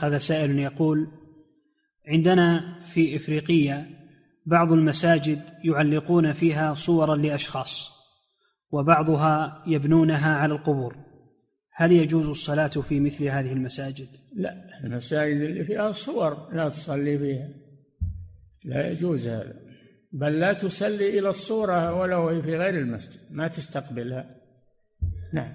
هذا سائل يقول عندنا في إفريقيا بعض المساجد يعلقون فيها صورا لأشخاص وبعضها يبنونها على القبور. هل يجوز الصلاة في مثل هذه المساجد؟ لا المساجد اللي فيها صور لا تصلي فيها. لا يجوز هذا. بل لا تصلي إلى الصورة ولو في غير المسجد ما تستقبلها. نعم.